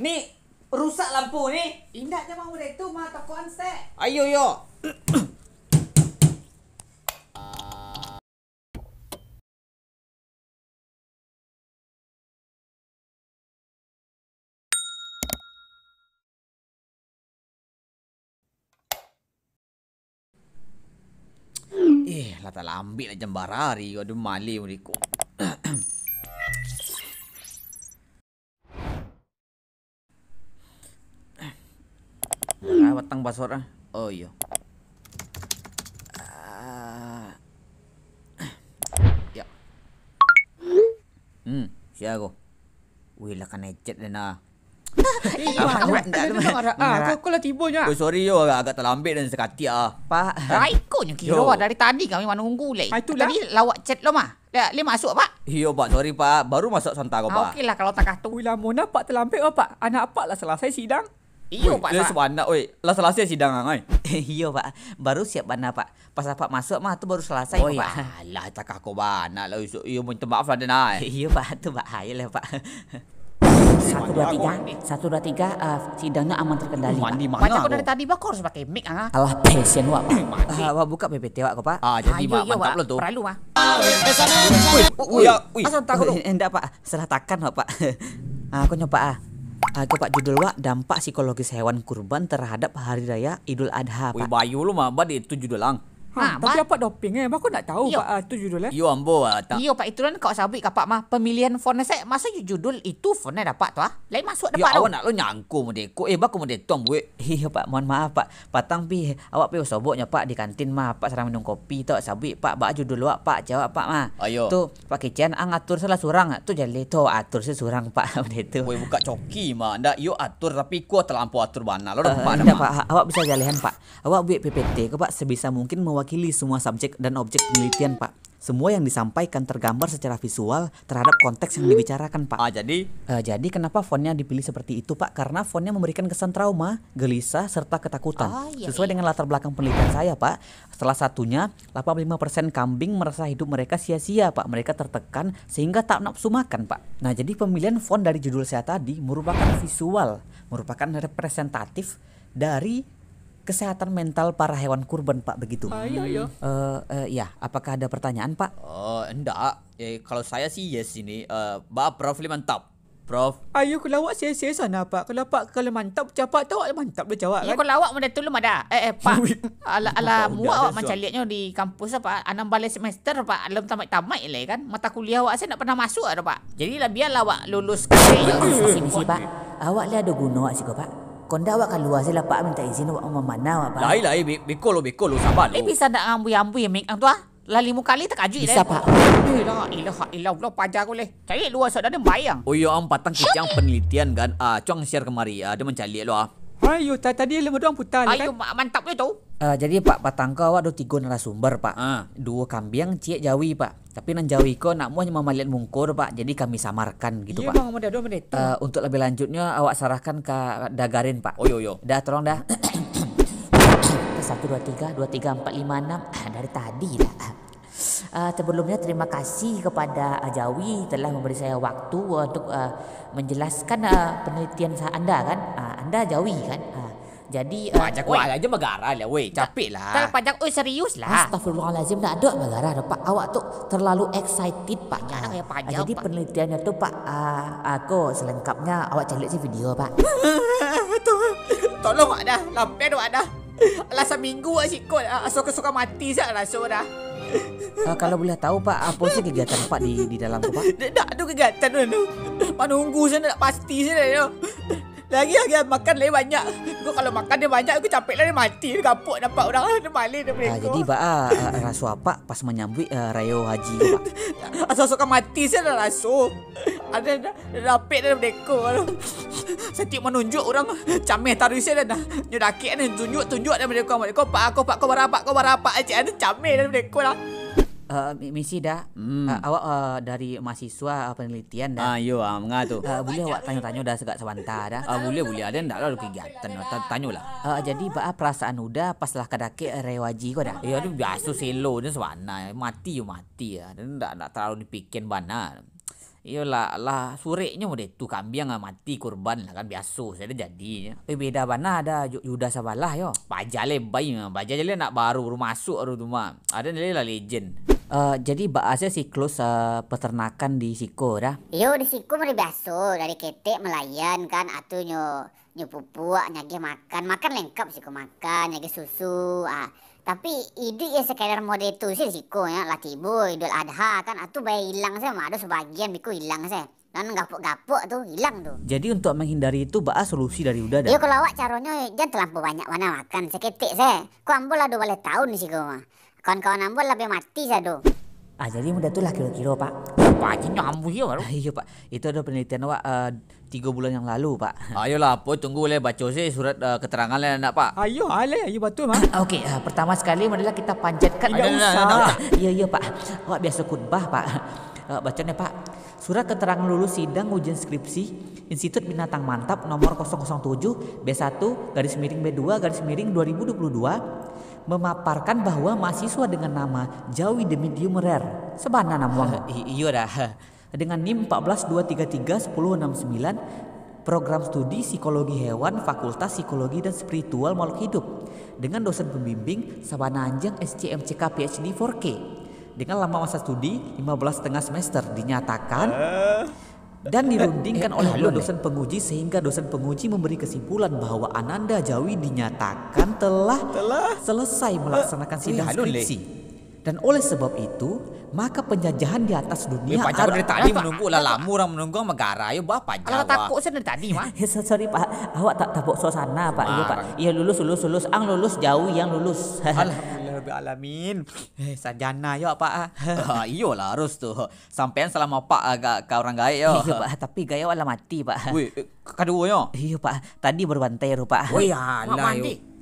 Ni rusak lampu ni. Indak je mahu itu mah tokoan stek. Ayo yo. Eh, lah tak ambil lah jambara hari. Aduh, malih mereka. Ah, batang basur ah. Oh iya. Ah. Ya. Hmm, siapa aku? Wih, lah kan ecet dah nak. Ah, nak- Ah, kau lah tibonya. Oh, sorry yo, agak, agak terlambat dan sekati ah. Pak. Raikutnya kira Yo. wah dari tadi kami menunggu leh. Ah, itulah. Tadi lawak chat lo mah. Dah, le masuk pak. Iyo, Pak. Sorry, Pak. Baru masuk santai kau, Ah, Pak. okey lah kalau tak katu. Ui lah Mona pak terlambat oh, pak. Anak pak lah selesai sidang. Iyo pak. Dia Sa- sebanyak, weh. Lah selesai sidang, ang, oi. iya pak. Baru siap mana pak. Pas apa masuk mah tu baru selesai Oh, pak. ya. Lah, tak aku banyak lah. Iyo, iyo minta maaf lah, Dana. Iya pak, tu bahaya lah pak. Satu dua tiga, satu dua tiga. Uh, sidangnya aman terkendali pak. Mandi mana kau aku? dari tadi pak kau harus pakai mic ah. Alah passion wak pak. Uh, wak buka PPT wak kau pak. Ah, jadi mak iyo, mantap Wak. lah tu. Perlu mah. Ui, ya, ui. Asal tak Oh, enggak pak, salah takan wak pak. Ah, aku nyoba ah. Aku pak judul wak dampak psikologis hewan kurban terhadap hari raya Idul Adha Wih, pak. bayu lu mah. Itu judul lang. Ha, Ha, tapi Pak. apa doping eh? Aku nak tahu pak. Uh, tu judulnya. Iyo, ambo lah. Tak. Iyo pak itu kan kau sabit kapak mah pemilihan font saya masa judul itu fontnya dapat tu ah. Lain masuk Ya, dapat tu. awak nak lo nyangku mu deko. Eh, baku mu detong, weh. Iya pak, mohon maaf pak. Patang pi, awak pi soboknya pak di kantin mah pak serang minum kopi tu sabik pak bak judul wak pak jawab pak mah. Ayo. Tu pak kician ang atur salah surang tu jadi tu atur se surang pak begitu. Weh, buka coki mah. Ndak, yo atur tapi ku terlampau atur bana. Lo Uh, dah mak. pak, Ha- awak bisa jalihan pak. Awak buat PPT ke pak sebisa mungkin mewakili semua subjek dan objek penelitian pak. Semua yang disampaikan tergambar secara visual terhadap konteks yang dibicarakan pak. Ah, jadi Eh, jadi kenapa fontnya dipilih seperti itu Pak? Karena fontnya memberikan kesan trauma, gelisah, serta ketakutan. Ah, iya, Sesuai dengan latar belakang penelitian saya Pak. Salah satunya 85% kambing merasa hidup mereka sia-sia Pak. Mereka tertekan sehingga tak nafsu makan Pak. Nah jadi pemilihan font dari judul saya tadi merupakan visual, merupakan representatif dari kesehatan mental para hewan kurban Pak begitu. iya iya. Eh, eh, ya, apakah ada pertanyaan Pak? Oh, enggak. Eh, kalau saya sih yes ini. Uh, ba Prof ni mantap. Prof. Ayo kalau awak sia-sia sana Pak. Kalau Pak kalau mantap cepat awak mantap dah jawab Ya kalau awak mana tu lum ada. Eh eh pak. ala ala Budak mu ada awak macam lihatnya di kampus apa enam balik semester pak. Belum tamat-tamat le kan. Mata kuliah awak saya nak pernah masuk ada pak. Jadi lah biarlah awak lulus Misi misi pak. Awak lah ada guna awak sih pak. Konda awak keluar saya lah pak minta izin awak mau mana awak pak. Lai lai be- beko lo beko lo sabar lo. Eh bisa nak ambui-ambui mik ang tu ah. Lah lima kali tak kaju Bisa, Pak. Ilah ilah ilah Allah pajar aku leh. Cari luar saudara bayang. Oh yo am patang kicang penelitian kan. Ah, cuang share kemari. Ah, dia mencari lo ah. Ayo tadi lima doang putar Ayo ma- mantap dia tu. Uh, jadi pak patang kau awak ada tiga narasumber pak. Ah. Dua kambing ciek jawi pak. Tapi nan jawi ko nak muah melihat mungkur pak. Jadi kami samarkan gitu pak. ada dua menit. Uh, untuk lebih lanjutnya awak serahkan ke Dagarin pak. Oh yo yo. Dah tolong dah. Satu dua tiga dua tiga empat lima enam Ah, dari tadi. Uh, sebelumnya terima kasih kepada uh, Jawi telah memberi saya waktu uh, untuk uh, menjelaskan uh, penelitian anda kan. Uh, anda Jawi kan. Uh, jadi uh, Pajak ku aja magara lah weh. Capek Tak lah. pajak oi serius lah. Astagfirullahaladzim Tak ada Bagara ada Pak Awak tuh terlalu excited Pak kayak Ah, pajak, Jadi Pak. penelitiannya tuh Pak ah, Aku selengkapnya Awak cari sih video Pak Tolong mak dah. Lampai dah mak dah. Alah seminggu lah sikut. Ah, Suka-suka mati sah rasa dah. Ah, Kalau boleh tahu Pak Apa sih kegiatan Pak di di dalam tuh Pak Tak ada kegiatan tu. Menunggu sana nak pasti sana tu. Lagi lagi makan lagi banyak. Kau kalau makan dia banyak aku capek lah dia mati. Dia kapuk nampak orang dia balik dia Ah, mereka. Jadi Pak ah, ah, Rasu apa Pas menyambut ah, Rayo Haji tu, Pak Asal suka mati saya dah rasa. Ada dah rapik dah mereka. Setiap menunjuk orang camih taruh saya dah. Dia dakik ni tunjuk tunjuk dah mereka. Mereka pak aku pak kau berapak kau berapak aja ada camih dah mereka lah. Ah, Mi- Misi dah Hmm. Ah, Awak ah, dari mahasiswa ah, penelitian dah Ah yo ah menga tu. Ah, Boleh awak tanya-tanya dah segak sebentar dah Ah boleh boleh ada ndak lah kegiatan. Ta- Tanya lah. Ah, Jadi Pak ah, perasaan udah Pas lah kedake Rayo Haji kau dah Ya tu biasa selo ni sewana. Mati yo mati ya. Dan ndak ndak terlalu dipikin bana. Iyalah, lah sureknya mau tu kambing ah mati kurban lah kan biasa. Saya dah jadi. Eh beda mana ada Yu- Yuda Sabalah yo. Baja le bayi mah. Baja je le nak baru baru masuk baru tu mah. Ada ni lah legend. Eh, jadi bahasnya siklus eh, peternakan di Siko dah. Yo di siku mari biasa dari ketek melayan kan nyo nyo pupuk nyagi makan makan lengkap siku makan nyagi susu ah tapi hidup ya sekadar mode itu sih di siku ya lah tibu idul adha kan atu bayi hilang saya ada sebagian biku hilang saya dan gapuk-gapuk tuh hilang tuh Jadi untuk menghindari itu bahas solusi dari Yuda dah. Yo kalau awak caranya jangan terlampau banyak mana makan seketik saya. Kau ambul ada balik tahun di situ mah. Kawan-kawan ambul lebih mati saya tuh. Ah jadi mudah tu lah kira-kira pak. Baja nyambu ya baru. Iya pak, itu ada penelitian awak eh, tiga bulan yang lalu pak. Ayolah, apa tunggu le baca sih surat uh, keterangan le nak pak. Ayo, ale, ayo betul mah. Okey, uh, pertama sekali marilah kita panjatkan. Tidak usah. Iya iya pak. Awak biasa khutbah pak. Uh, bacanya pak. Surat keterangan lulus sidang ujian skripsi Institut Binatang Mantap nomor 007 B1 garis miring B2 garis miring 2022 memaparkan bahwa mahasiswa dengan nama Jawi the Medium Rare sebana nama I- Iya dah. dengan NIM 142331069 program studi psikologi hewan Fakultas Psikologi dan Spiritual Makhluk Hidup dengan dosen pembimbing Sabana Anjang SCMCK PhD 4K dengan lama masa studi 15 setengah semester dinyatakan dan dirundingkan oleh dua dosen penguji sehingga dosen penguji memberi kesimpulan bahwa Ananda Jawi dinyatakan telah, selesai melaksanakan sidang skripsi. Dan oleh sebab itu, maka penjajahan di atas Eh, dunia panjang ada- dari tadi menunggu lah lama orang menunggu magara. Ayo bapa Kalau jawab. takut saya dari tadi mah. Ya, so- sorry Pak, awak tak tabuk suasana Pak. Iya Pak. Marah. Iya lulus lulus lulus, ang lulus jauh yang lulus. Rabbil alamin. Eh sarjana yo pak ah. Ah, iyalah harus tu. Sampean selama pak agak kau orang gaik yo. Iya Pak, tapi gaya awak lah mati Pak. Weh, eh, kedua yo. Iya Pak, tadi berbantai ru Pak. Woi alah yo.